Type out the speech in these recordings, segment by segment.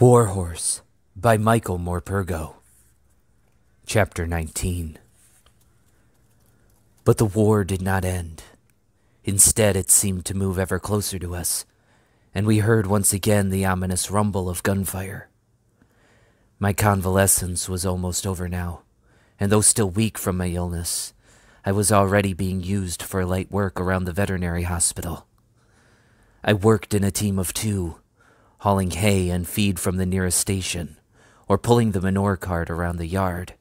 War Horse by Michael Morpurgo. Chapter 19 But the war did not end. Instead, it seemed to move ever closer to us, and we heard once again the ominous rumble of gunfire. My convalescence was almost over now, and though still weak from my illness, I was already being used for light work around the veterinary hospital. I worked in a team of two hauling hay and feed from the nearest station, or pulling the manure cart around the yard.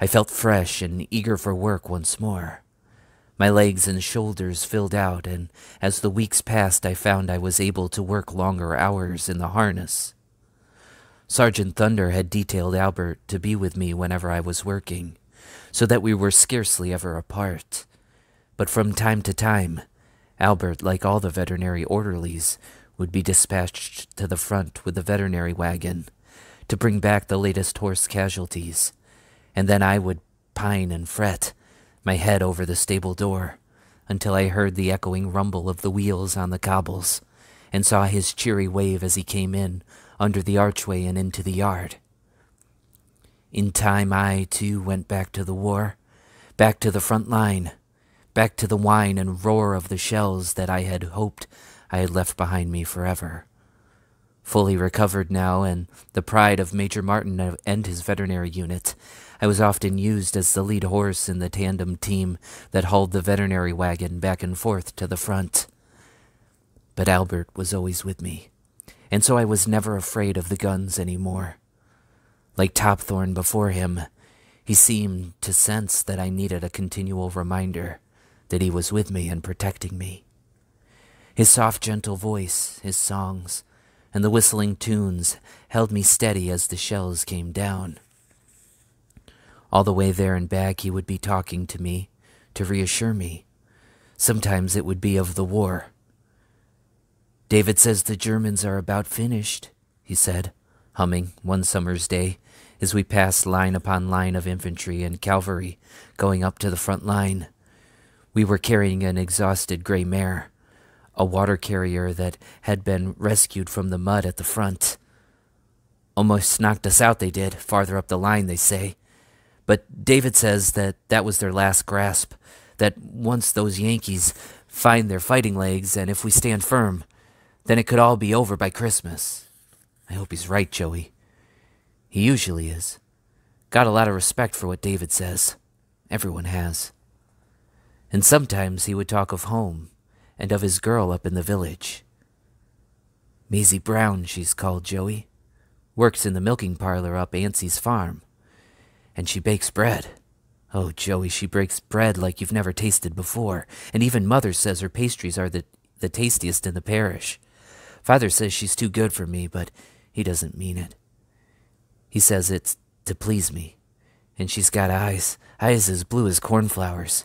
I felt fresh and eager for work once more. My legs and shoulders filled out, and as the weeks passed, I found I was able to work longer hours in the harness. Sergeant Thunder had detailed Albert to be with me whenever I was working, so that we were scarcely ever apart. But from time to time, Albert, like all the veterinary orderlies, would be dispatched to the front with the veterinary wagon to bring back the latest horse casualties, and then I would pine and fret, my head over the stable door, until I heard the echoing rumble of the wheels on the cobbles, and saw his cheery wave as he came in under the archway and into the yard. In time, I, too, went back to the war, back to the front line, back to the whine and roar of the shells that I had hoped I had left behind me forever. Fully recovered now, and the pride of Major Martin and his veterinary unit, I was often used as the lead horse in the tandem team that hauled the veterinary wagon back and forth to the front. But Albert was always with me, and so I was never afraid of the guns any more. Like Topthorn before him, he seemed to sense that I needed a continual reminder that he was with me and protecting me. His soft, gentle voice, his songs, and the whistling tunes held me steady as the shells came down. All the way there and back, he would be talking to me to reassure me. Sometimes it would be of the war. David says the Germans are about finished, he said, humming one summer's day as we passed line upon line of infantry and cavalry going up to the front line. We were carrying an exhausted gray mare a water carrier that had been rescued from the mud at the front. Almost knocked us out, they did, farther up the line, they say. But David says that that was their last grasp, that once those Yankees find their fighting legs, and if we stand firm, then it could all be over by Christmas. I hope he's right, Joey. He usually is. Got a lot of respect for what David says. Everyone has. And sometimes he would talk of home and of his girl up in the village. Maisie Brown, she's called Joey. Works in the milking parlor up Ansie's farm. And she bakes bread. Oh, Joey, she bakes bread like you've never tasted before, and even Mother says her pastries are the, the tastiest in the parish. Father says she's too good for me, but he doesn't mean it. He says it's to please me, and she's got eyes, eyes as blue as cornflowers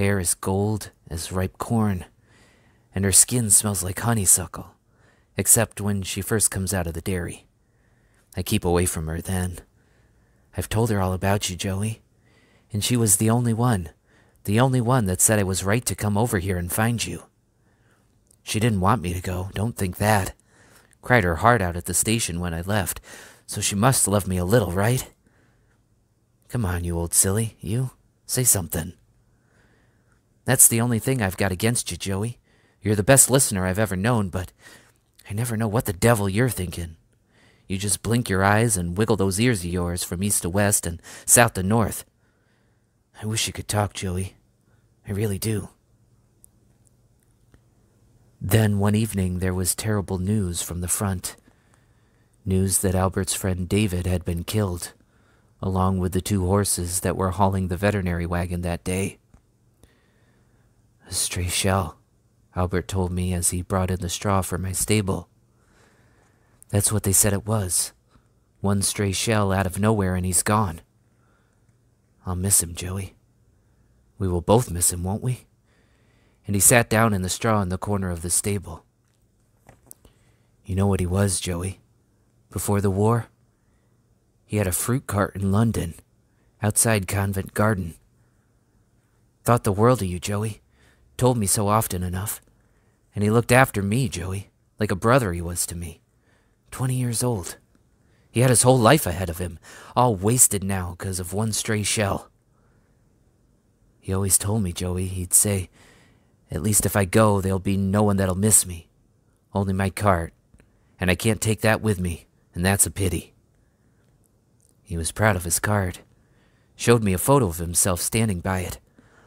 hair as gold as ripe corn, and her skin smells like honeysuckle, except when she first comes out of the dairy. I keep away from her then. I've told her all about you, Joey, and she was the only one, the only one that said I was right to come over here and find you. She didn't want me to go, don't think that. Cried her heart out at the station when I left, so she must love me a little, right? Come on, you old silly, you. Say something. That's the only thing I've got against you, Joey. You're the best listener I've ever known, but I never know what the devil you're thinking. You just blink your eyes and wiggle those ears of yours from east to west and south to north. I wish you could talk, Joey. I really do. Then one evening there was terrible news from the front. News that Albert's friend David had been killed, along with the two horses that were hauling the veterinary wagon that day. A stray shell, Albert told me as he brought in the straw for my stable. That's what they said it was. One stray shell out of nowhere and he's gone. I'll miss him, Joey. We will both miss him, won't we? And he sat down in the straw in the corner of the stable. You know what he was, Joey? Before the war? He had a fruit cart in London, outside Covent Garden. Thought the world of you, Joey told me so often enough. And he looked after me, Joey, like a brother he was to me. Twenty years old. He had his whole life ahead of him, all wasted now because of one stray shell. He always told me, Joey, he'd say, At least if I go, there'll be no one that'll miss me. Only my cart. And I can't take that with me, and that's a pity. He was proud of his cart. Showed me a photo of himself standing by it.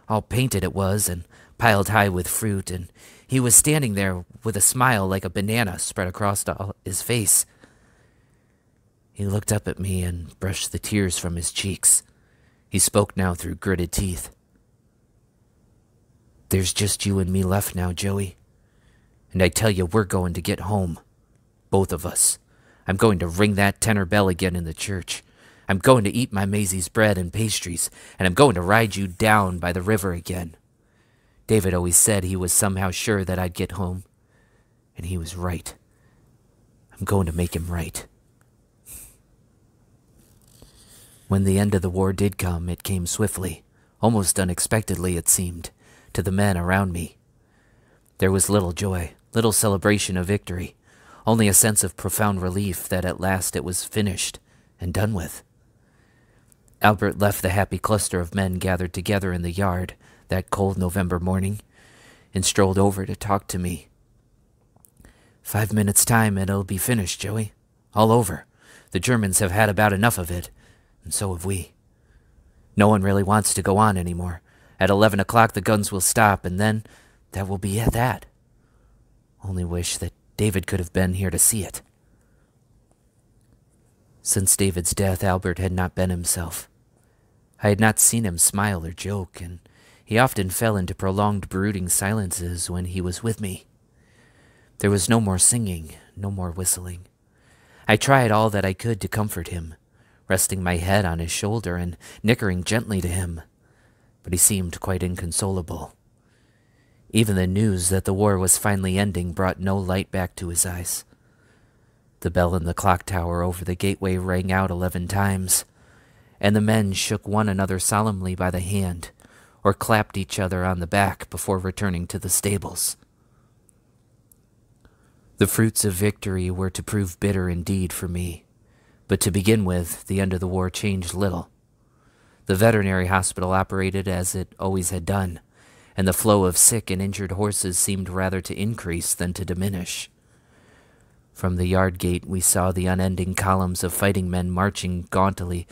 All painted it was, and piled high with fruit, and he was standing there with a smile like a banana spread across his face. He looked up at me and brushed the tears from his cheeks. He spoke now through gritted teeth. There's just you and me left now, Joey. And I tell you, we're going to get home. Both of us. I'm going to ring that tenor bell again in the church. I'm going to eat my Maisie's bread and pastries, and I'm going to ride you down by the river again. David always said he was somehow sure that I'd get home. And he was right. I'm going to make him right. When the end of the war did come, it came swiftly, almost unexpectedly, it seemed, to the men around me. There was little joy, little celebration of victory, only a sense of profound relief that at last it was finished and done with. Albert left the happy cluster of men gathered together in the yard that cold November morning and strolled over to talk to me. Five minutes' time and it'll be finished, Joey. All over. The Germans have had about enough of it, and so have we. No one really wants to go on anymore. At eleven o'clock the guns will stop, and then that will be at that. Only wish that David could have been here to see it. Since David's death, Albert had not been himself. I had not seen him smile or joke, and he often fell into prolonged brooding silences when he was with me. There was no more singing, no more whistling. I tried all that I could to comfort him, resting my head on his shoulder and nickering gently to him, but he seemed quite inconsolable. Even the news that the war was finally ending brought no light back to his eyes. The bell in the clock tower over the gateway rang out eleven times, and the men shook one another solemnly by the hand or clapped each other on the back before returning to the stables. The fruits of victory were to prove bitter indeed for me, but to begin with, the end of the war changed little. The veterinary hospital operated as it always had done, and the flow of sick and injured horses seemed rather to increase than to diminish. From the yard gate, we saw the unending columns of fighting men marching gauntily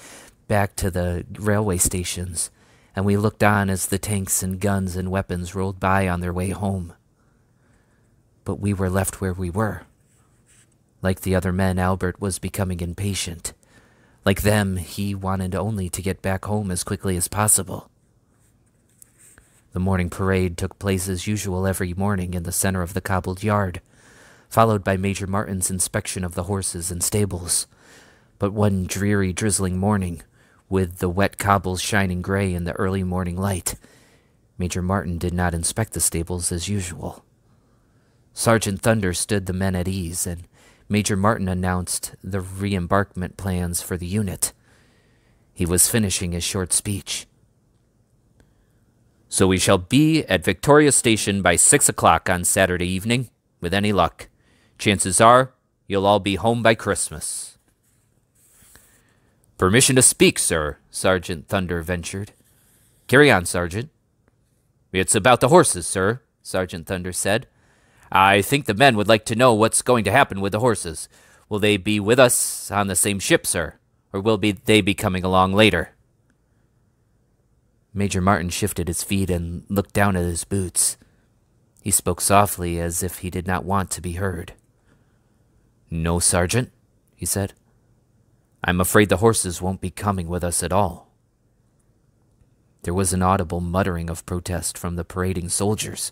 back to the railway stations, and we looked on as the tanks and guns and weapons rolled by on their way home. But we were left where we were. Like the other men, Albert was becoming impatient. Like them, he wanted only to get back home as quickly as possible. The morning parade took place as usual every morning in the center of the cobbled yard, followed by Major Martin's inspection of the horses and stables. But one dreary, drizzling morning, with the wet cobbles shining gray in the early morning light. Major Martin did not inspect the stables as usual. Sergeant Thunder stood the men at ease, and Major Martin announced the re-embarkment plans for the unit. He was finishing his short speech. So we shall be at Victoria Station by six o'clock on Saturday evening, with any luck. Chances are you'll all be home by Christmas. Permission to speak, sir, Sergeant Thunder ventured. Carry on, Sergeant. It's about the horses, sir, Sergeant Thunder said. I think the men would like to know what's going to happen with the horses. Will they be with us on the same ship, sir? Or will be they be coming along later? Major Martin shifted his feet and looked down at his boots. He spoke softly as if he did not want to be heard. No, Sergeant, he said. I'm afraid the horses won't be coming with us at all. There was an audible muttering of protest from the parading soldiers.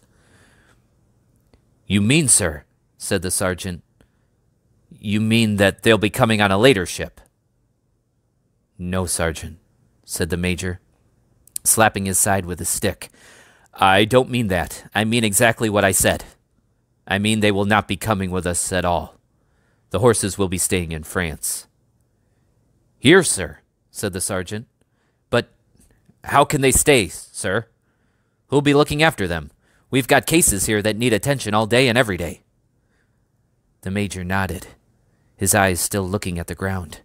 You mean, sir, said the sergeant, you mean that they'll be coming on a later ship? No, sergeant, said the major, slapping his side with his stick. I don't mean that. I mean exactly what I said. I mean they will not be coming with us at all. The horses will be staying in France. Here, sir, said the sergeant. But how can they stay, sir? Who'll be looking after them? We've got cases here that need attention all day and every day. The major nodded. his eyes still looking at the ground.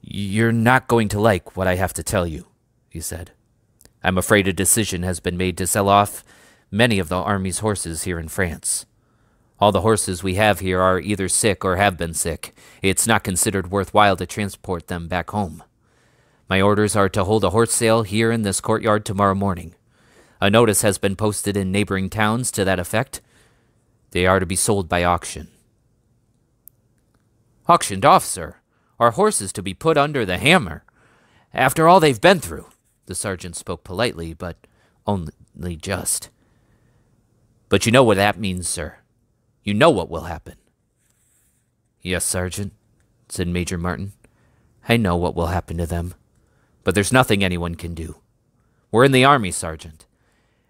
You're not going to like what I have to tell you, he said. I'm afraid a decision has been made to sell off many of the army's horses here in France. All the horses we have here are either sick or have been sick. It's not considered worthwhile to transport them back home. My orders are to hold a horse sale here in this courtyard tomorrow morning. A notice has been posted in neighboring towns to that effect. They are to be sold by auction. Auctioned off, sir. Our horses to be put under the hammer. After all they've been through. The sergeant spoke politely, but only just. But you know what that means, sir. You know what will happen. Yes, Sergeant, said Major Martin. I know what will happen to them. But there's nothing anyone can do. We're in the army, Sergeant.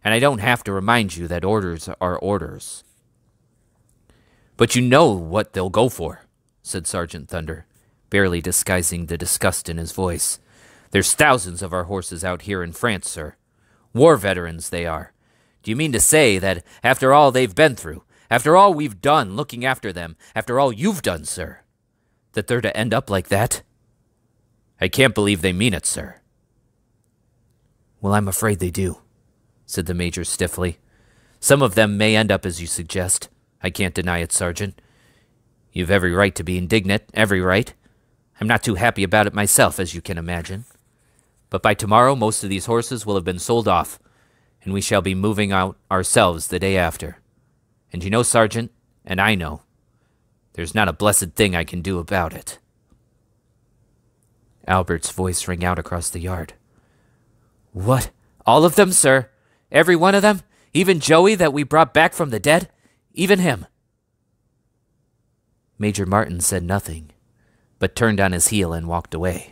And I don't have to remind you that orders are orders. But you know what they'll go for, said Sergeant Thunder, barely disguising the disgust in his voice. There's thousands of our horses out here in France, sir. War veterans they are. Do you mean to say that after all they've been through, after all we've done looking after them, after all you've done, sir, that they're to end up like that? I can't believe they mean it, sir. Well, I'm afraid they do, said the Major stiffly. Some of them may end up as you suggest. I can't deny it, Sergeant. You've every right to be indignant, every right. I'm not too happy about it myself, as you can imagine. But by tomorrow, most of these horses will have been sold off, and we shall be moving out ourselves the day after. And you know, Sergeant, and I know, there's not a blessed thing I can do about it. Albert's voice rang out across the yard. What? All of them, sir? Every one of them? Even Joey that we brought back from the dead? Even him? Major Martin said nothing, but turned on his heel and walked away.